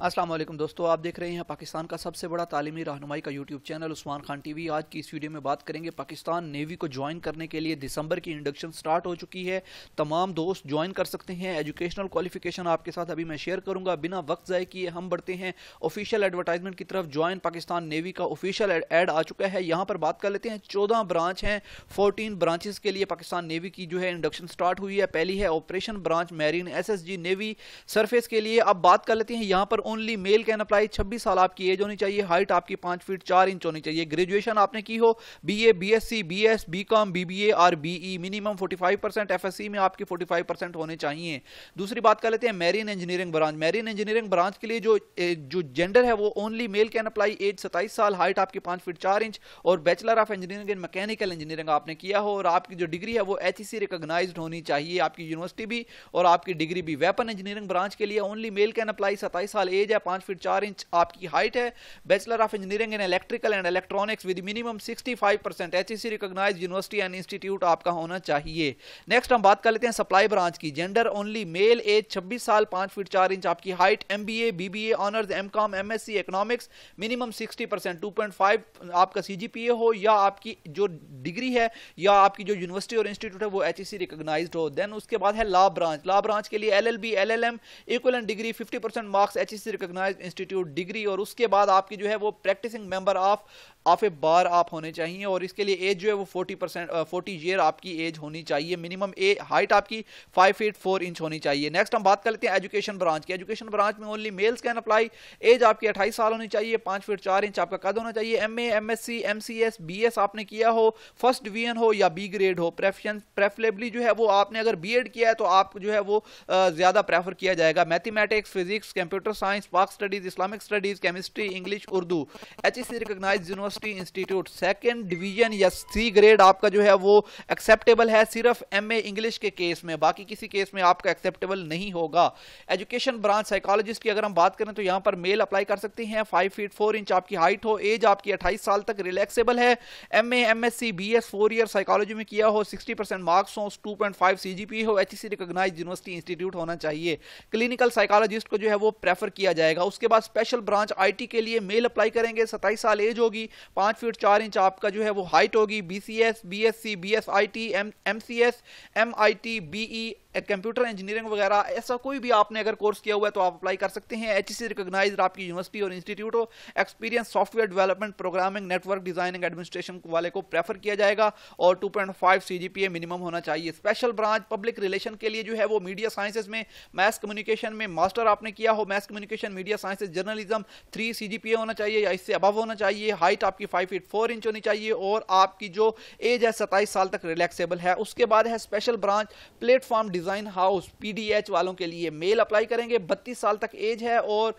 अस्सलाम वालेकुम दोस्तों, आप देख रहे हैं पाकिस्तान का सबसे बड़ा तालीमी रहनुमाई का YouTube channel Usman Khan TV. आज की इस वीडियो में बात करेंगे पाकिस्तान नेवी को ज्वाइन करने के लिए दिसंबर की इंडक्शन स्टार्ट हो चुकी है। तमाम दोस्त ज्वाइन कर सकते हैं। एजुकेशनल क्वालिफिकेशन आपके साथ अभी मैं शेयर करूँगा। बिना वक्त ज़ाय किए हम बढ़ते हैं। ऑफिशियल एडवर्टाइजमेंट की तरफ़ ज्वाइन पाकिस्तान नेवी का ऑफिशियल एड आ चुका है। यहाँ पर बात कर लेते हैं। चौदह ब्रांच हैं। फोर्टीन ब्रांचेस के लिए पाकिस्तान नेवी की जो है इंडक्शन स्टार्ट हुई है। पहली है operation branch marines navy surface के लिए। अब बात कर लेते हैं। यहाँ पर ओनली मेल कैन अप्लाई 26 साल आपकी एज होनी चाहिए हाइट आपकी पाँच फीट चार इंच होनी चाहिए। ग्रेजुएशन आपने की हो BA BSc BS BCom BBA और बीई मिनिमम 45 परसेंट एफ़ में आपकी 45 परसेंट होने चाहिए। दूसरी बात कर लेते हैं marine engineering branch marine engineering branch के लिए जो जो जेंडर है, वो only male can apply age सताइस साल हाइट आपकी पाँच फीट चार इंच और bachelor of engineering in mechanical engineering आपने किया हो और आपकी जो डिग्री है, वो एच रिकोगनाइज होनी चाहिए। आपकी यूनिवर्सिटी भी और आपकी डिग्री भी। वेपन इंजीनियरिंग ब्रांच के लिए ओनली मेल कैन अप्लाई सताइस साल एज है, पाँच फीट चार इंच आपकी हाइट है। Bachelor of engineering in electrical and electronics with minimum 65 percent H recognise university and institute आपका होना चाहिए। नेक्स्ट हम बात कर लेते हैं सप्लाई ब्रांच की। जेंडर ओनली मेल एज 26 साल 5 फीट 4 इंच आपकी height MBA BBA honours MCom MSc economics minimum 60 percent two point five आपका सीजीपीए हो या आपकी जो डिग्री है या आपकी जो यूनिवर्सिटी और इंस्टीट्यूट है वो एच रिकॉग्नाइज हो। देन उसके बाद है लॉ ब्रांच लॉ ब्रांच के लिए L L B L L M equal degree fifty percent marks H recognise institute degree और उसके बाद आपकी जो है वो practising member of of a bar आप होने चाहिए और इसके लिए एज जो है वो 40 परसेंट फोर्टी ईयर आपकी एज होनी चाहिए। मिनिमम ए हाइट आपकी 5 फीट 4 इंच होनी चाहिए। नेक्स्ट हम बात कर लेते हैं एजुकेशन ब्रांच की। एजुकेशन ब्रांच में only males can apply age आपकी 28 साल होनी चाहिए 5 फीट 4 इंच आपका कद होना चाहिए। M A M S C M C S B S आपने किया हो फ़र्स्ट डिवीज़न हो या बी ग्रेड हो। प्रेफरेंस प्रेफरेबली जो है वो आपने अगर बी एड किया है तो आप जो है वो ज़्यादा प्रेफर किया जाएगा। Mathematics physics computer science Pak studies Islamic studies chemistry English Urdu H E C recognise university institute second division या सी ग्रेड आपका जो है वो एक्सेप्टेबल है सिर्फ़ एम ए इंग्लिश के केस में। बाकी किसी केस में आपका एक्सेप्टेबल नहीं होगा। एजुकेशन ब्रांच साइकोलॉजिस्ट की अगर हम बात करें तो यहाँ पर मेल अप्लाई कर सकते हैं। फाइव फीट फोर इंच आपकी हाइट हो। एज आपकी अट्ठाईस साल तक रिलैक्सेबल है। M A M S C B S four year psychology में किया हो। सिक्सटी परसेंट मार्क्स हो। Two point five C G P हो। H C recognise university institute होना चाहिए। क्लिनिकल साइकोलॉजिस्ट को जो है वो प्रेफर किया जाएगा। उसके बाद स्पेशल ब्रांच आई टी के लिए मेल अप्लाई करेंगे। सताईस साल एज होगी। पाँच फीट चार इंच आपका जो है वो हाइट होगी B C S B S C B S I T M M C S M I T B E computer engineering वगैरह, ऐसा कोई भी आपने अगर कोर्स किया हुआ है तो आप अप्लाई कर सकते हैं। एच सी रिकोगनाइज आपकी यूनिवर्सिटी और इंस्टीट्यूट हो experience software development programming network designing administration वाले को प्रेफर किया जाएगा और 2.5 सीजीपीए मिनिमम होना चाहिए। स्पेशल ब्रांच पब्लिक रिलेशन के लिए जो है वो मीडिया साइंसेज में मैथ कम्युनिकेशन में मास्टर आपने किया हो mass communication media sciences journalism three CGPA होना चाहिए या इससे अबव होना चाहिए। हाइट आपकी फाइव फीट फोर इंच होनी चाहिए और आपकी जो एज है सत्ताईस साल तक रिलैक्सेबल है। उसके बाद है special branch platform design house PDH वालों के लिए मेल अप्लाई करेंगे। बत्तीस साल तक एज है और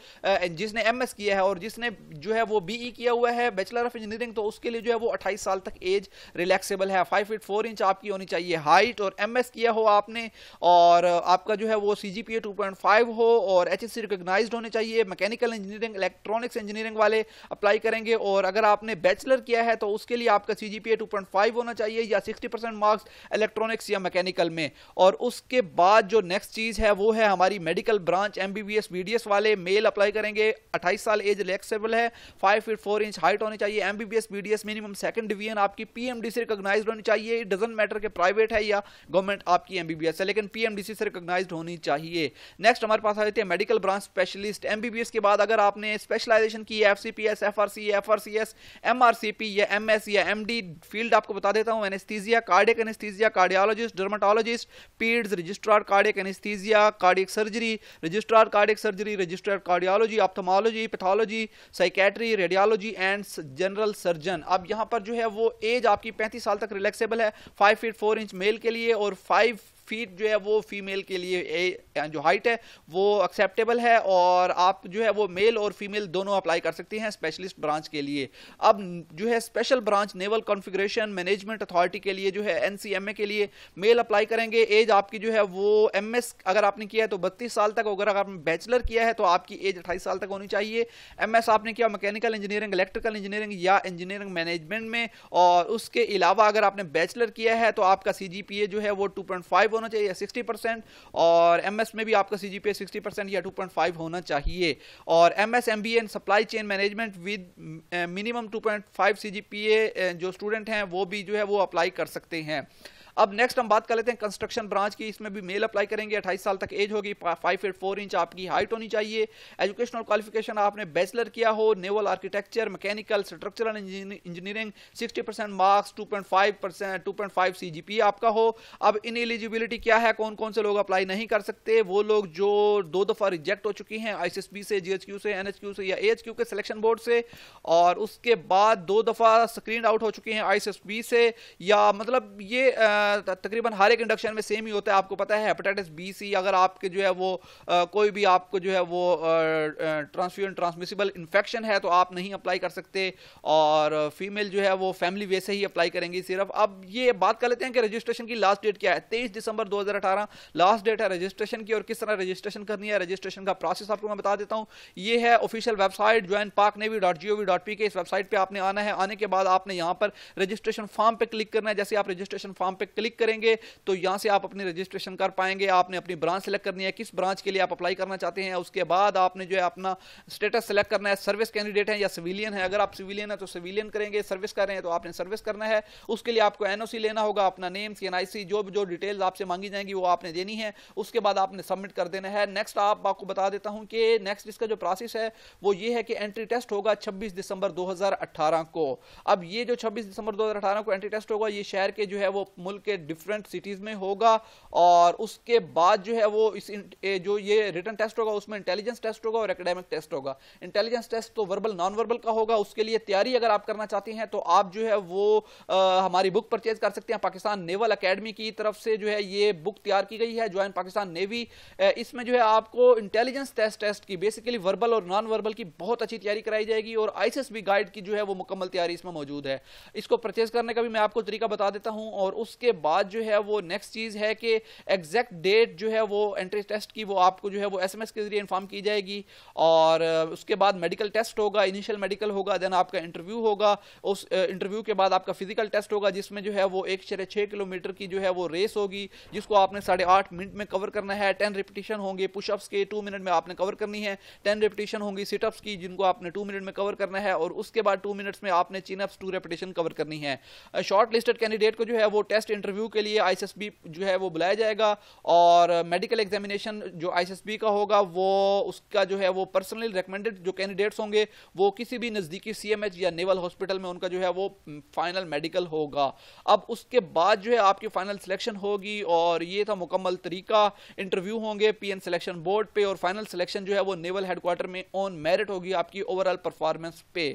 जिसने एमएस किया है और जिसने जो है वो बीई किया हुआ है, बैचलर ऑफ़ इंजीनियरिंग तो उसके लिए जो है वो अट्ठाईस साल तक एज रिलैक्सेबल है। फाइव फीट फोर इंच आपकी होनी चाहिए हाइट और एमएस किया हो आपने और आपका जो है वो सीजीपीए 2.5 हो और एचएससी रिकॉग्नाइज्ड होने चाहिए। मैकेनिकल इंजीनियरिंग, इलेक्ट्रॉनिक्स इंजीनियरिंग वाले अप्लाई करेंगे और अगर आपने बैचलर किया है तो उसके लिए आपका सीजीपीए 2.5 होना चाहिए या 60 परसेंट मार्क्स इलेक्ट्रॉनिक्स या मैकेनिकल में और उसके बाद जो नेक्स्ट चीज़ है, वो है हमारी मेडिकल ब्रांच एमबीबीएस बीडीएस वाले मेल अप्लाई करेंगे। 28 साल एज रिलैक्सेबल है 5 फीट 4 इंच हाइट होनी चाहिए। MBBS BDS minimum second division आपकी पीएमडीसी रिकॉग्नाइज्ड होनी चाहिए। इट डजंट मैटर के प्राइवेट है या गवर्नमेंट आपकी एमबीबीएस है, लेकिन पीएमडीसी से रिकॉग्नाइज्ड होनी चाहिए। नेक्स्ट हमारे पास आ जाते हैं मेडिकल ब्रांच स्पेशलिस्ट एमबीबीएस के बाद अगर आपने स्पेशलाइजेशन की एफसीपीएस एफआरसी एफआरसीएस एमआरसीपी या एमएस या एमडी फ़ील्ड आपको बता देता हूँ। Anaesthesia cardiac anaesthesia cardiologist dermatologist paeds registrar cardiac anesthesia, cardiac surgery registrar cardiac surgery registrar cardiology ophthalmology pathology psychiatry radiology and general surgeon अब यहाँ पर जो है वो एज आपकी 35 साल तक रिलैक्सेबल है 5 फीट 4 इंच मेल के लिए और 5 फीट जो है वो फीमेल के लिए जो हाइट है, वो एक्सेप्टेबल है और आप जो है वो मेल और फीमेल दोनों अप्लाई कर सकते हैं स्पेशलिस्ट ब्रांच के लिए। अब जो है special branch naval configuration management authority के लिए जो है एनसीएमए के लिए मेल अप्लाई करेंगे। एज आपकी जो है वो एमएस अगर आपने किया है तो बत्तीस साल तक, अगर आपने बैचलर किया है तो आपकी एज अट्ठाईस साल तक होनी चाहिए। एमएस आपने किया मैकेनिकल इंजीनियरिंग इलेक्ट्रिकल इंजीनियरिंग या इंजीनियरिंग मैनेजमेंट में और उसके अलावा अगर आपने बैचलर किया है तो आपका सीजीपीए जो है वो टू होना चाहिए सिक्सटी परसेंट, और एमएस में भी आपका C G P sixty percent या टू पॉइंट फाइव होना चाहिए। और M S M B N supply chain management with minimum two point five C G P A जो स्टूडेंट हैं, वो भी जो है वो अप्लाई कर सकते हैं। अब नेक्स्ट हम बात कर लेते हैं कंस्ट्रक्शन ब्रांच की। इसमें भी मेल अप्लाई करेंगे। अट्ठाईस साल तक एज होगी। फाइव फीट फोर इंच आपकी हाइट होनी चाहिए। एजुकेशनल क्वालिफिकेशन आपने बैचलर किया हो। Naval architecture mechanical structural engineering sixty percent marks two point five percent two point five C G P आपका हो। अब इन एलिजिबिलिटी क्या है? कौन कौन से लोग अप्लाई नहीं कर सकते? वो लोग जो दो दफ़ा रिजेक्ट हो चुकी हैं आईसीएसबी से जीएचक्यू से एनएचक्यू से या एएचक्यू के सिलेक्शन बोर्ड से और उसके बाद दो दफ़ा स्क्रीन आउट हो चुकी हैं आईसीएसबी से। या मतलब ये तकरीबन हर एक इंडक्शन में सेम ही होता है। आपको पता है हेपेटाइटिस बी सी अगर आपके जो है वो आ, कोई भी आपको जो है वो ट्रांसफ्यूजन ट्रांसमिसिबल इन्फेक्शन है तो आप नहीं अप्लाई कर सकते। और फीमेल जो है वो फैमिली वैसे ही अप्लाई करेंगी सिर्फ़। अब ये बात कर लेते हैं कि रजिस्ट्रेशन की लास्ट डेट क्या है। तेईस दिसंबर दो लास्ट डेट है रजिस्ट्रेशन की। और किस तरह रजिस्ट्रेशन करनी है रजिस्ट्रेशन का प्रोसेस आपको मैं बता देता हूँ। ये है official website join Pak navy dot G O V dot P K इस वेबसाइट पर आपने आना है। आने के बाद आपने यहाँ पर रजिस्ट्रेशन फॉर्म पर क्लिक करना है। जैसे आप रजिस्ट्रेशन फॉर्म पे क्लिक करेंगे तो यहाँ से आप अपनी रजिस्ट्रेशन कर पाएँगे। आपने अपनी ब्रांच सेलेक्ट करनी है। किस ब्रांच के लिए आप अप्लाई करना चाहते हैं, उसके बाद आपने जो है अपना स्टेटस सेलेक्ट करना है। सर्विस कैंडिडेट है या सिविलियन है। अगर आप सिविलियन है तो सिविलियन करेंगे। सर्विस कर रहे हैं तो आपने सर्विस करना है। उसके लिए आपको एनओसी लेना होगा, अपना नेम सी जो जो डिटेल्स आपसे मांगी जाएँगी, वो आपने देनी है। उसके बाद आपने सबमिट कर देना है। नेक्स्ट आप, आपको बता देता हूँ कि नेक्स्ट इसका जो प्रोसेस है, वो ये है कि एंट्री टेस्ट होगा 26 दिसंबर 2018 को। अब ये जो 26 दिसंबर 2018 को एंट्री टेस्ट होगा, ये शहर के जो है वो मुल्क के डिफरेंट सिटीज़ में होगा और उसके बाद जो है वो इस जो ये रिटर्न टेस्ट होगा उसमें इंटेलिजेंस टेस्ट होगा और एकेडमिक टेस्ट होगा। इंटेलिजेंस टेस्ट तो वर्बल नॉन वर्बल का होगा उसके लिए तैयारी अगर आप करना चाहते हैं तो आप जो है वो आ, हमारी बुक परचेज कर सकते हैं पाकिस्तान नेवल अकेडमी की तरफ़ से जो है ये बुक तैयार की गई है ज्वाइन पाकिस्तान नेवी इसमें जो है आपको इंटेलिजेंस टेस्ट टेस्ट की बेसिकली वर्बल और नॉन वर्बल की बहुत अच्छी तैयारी कराई जाएगी और आईसीएसबी गाइड की जो है वो मुकम्मल तैयारी इसमें मौजूद है। इसको परचेज करने का भी मैं आपको तरीका बता देता हूँ और उसके बाद जो है वो नेक्स्ट चीज़ है कि एग्जैक्ट डेट जो है वो एंट्री टेस्ट की वो आपको जो है वो एसएमएस के ज़रिए इन्फॉर्म की जाएगी और उसके बाद मेडिकल टेस्ट होगा इनिशियल मेडिकल होगा देन आपका इंटरव्यू होगा, उस इंटरव्यू के बाद आपका फ़िज़िकल टेस्ट होगा, जिसमें जो है वो एक शरे छः किलोमीटर की जो है वो रेस होगी, जिसको आपने साढ़े आठ मिनट में कवर करना है टेन रिपीटिशन होंगे पुशअप्स के टू मिनट में आपने कवर करनी है टेन रिपीटिशन होंगी सिटअप्स की, जिनको आपने टू मिनट में कवर करना है, और उसके बाद टू मिनट्स में आपने चिनअप्स टू रेपिटेशन कवर करनी है। शॉर्ट लिस्टेड कैंडिडेट को जो है वो टेस्ट इंटरव्यू के लिए आईएसएसबी जो है वो बुलाया जाएगा और मेडिकल एग्जामिनेशन जो आईएसएसबी का होगा, वो उसका जो है वो पर्सनली रिकमेंडेड जो कैंडिडेट्स होंगे, वो किसी भी नज़दीकी सीएमएच या नेवल हॉस्पिटल में उनका जो है वो फाइनल मेडिकल होगा। अब उसके बाद जो है आपकी फाइनल सिलेक्शन होगी और ये था मुकम्मल तरीका। इंटरव्यू होंगे पीएन सिलेक्शन बोर्ड पे और फाइनल सिलेक्शन जो है वो नेवल हेडक्वार्टर में ऑन मेरिट होगी आपकी ओवरऑल परफॉर्मेंस पे।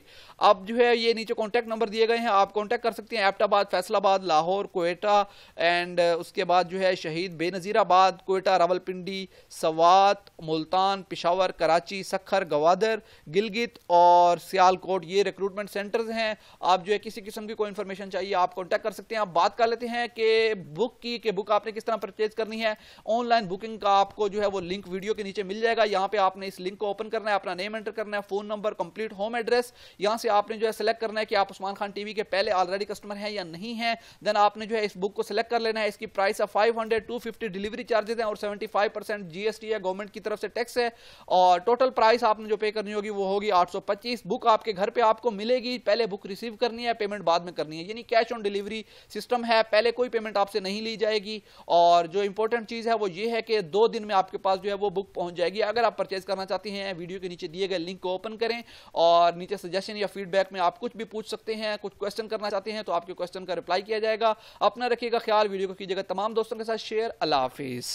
अब जो है ये नीचे कॉन्टैक्ट नंबर दिए गए हैं, आप कॉन्टैक्ट कर सकते हैं एबटाबाद फैसलाबाद लाहौर कोयटा एंड उसके बाद जो है शहीद बेनज़ीराबाद, कोयटा, रावलपिंडी, सवात, मुल्तान, पिशावर, कराची, सखर, गवादर, गिलगित और सियालकोट, ये रिक्रूटमेंट सेंटर्स हैं। आप जो है किसी किस्म की कोई इन्फॉर्मेशन चाहिए, आप कॉन्टैक्ट कर सकते हैं। आप बात कर लेते हैं कि बुक की, कि बुक आपने किस तरह परचेज करनी है। ऑनलाइन बुकिंग का आपको जो है वो लिंक वीडियो के नीचे मिल जाएगा। यहाँ पे आपने इस लिंक को ओपन करना है, अपना नेम एंटर करना है phone number complete home address यहाँ से आपने जो है सेलेक्ट करना है कि आप उस्मान खान टीवी के पहले ऑलरेडी कस्टमर हैं या नहीं है। देन आपने जो है इस बुक को सिलेक्ट कर लेना है। इसकी प्राइस है five hundred two fifty delivery charges हैं और 75 परसेंट जीएसटी है गवर्नमेंट की तरफ़ से टैक्स है। और टोटल प्राइस आपने जो पे करनी होगी वो होगी 825 बुक आपके घर पे आपको मिलेगी, पहले बुक रिसीव करनी है पेमेंट बाद में करनी है। यानी कैश ऑन डिलीवरी सिस्टम है, पहले कोई पेमेंट आपसे नहीं ली जाएगी। और जो इंपॉर्टेंट चीज़ है वो ये है कि दो दिन में आपके पास जो है वो बुक पहुँच जाएगी। अगर आप परचेज करना चाहते हैं वीडियो के नीचे दिए गए लिंक को ओपन करें और नीचे सजेशन या फीडबैक में आप कुछ भी पूछ सकते हैं, कुछ क्वेश्चन करना चाहते हैं तो आपके क्वेश्चन का रिप्लाई किया जाएगा। अपना रखिएगा ख्याल वीडियो को कीजिएगा। तमाम दोस्तों के साथ शेयर। अल्लाह हाफिज़।